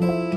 嗯。